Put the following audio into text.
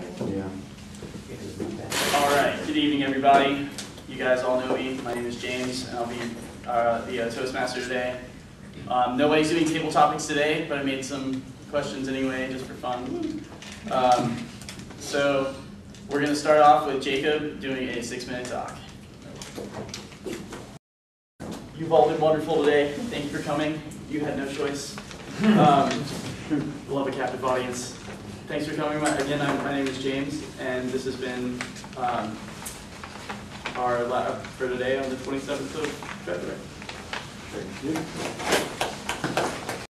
Yeah. All right, good evening, everybody. You guys all know me. My name is James, and I'll be uh, the uh, Toastmaster today. Um, Nobody's doing table topics today, but I made some questions anyway, just for fun. Um, So we're going to start off with Jacob doing a six-minute talk. You've all been wonderful today. Thank you for coming. You had no choice. Um, Love a captive audience. Thanks for coming. Again, I'm- my name is James, and this has been um, our lab for today on the 27th of February. Thank you.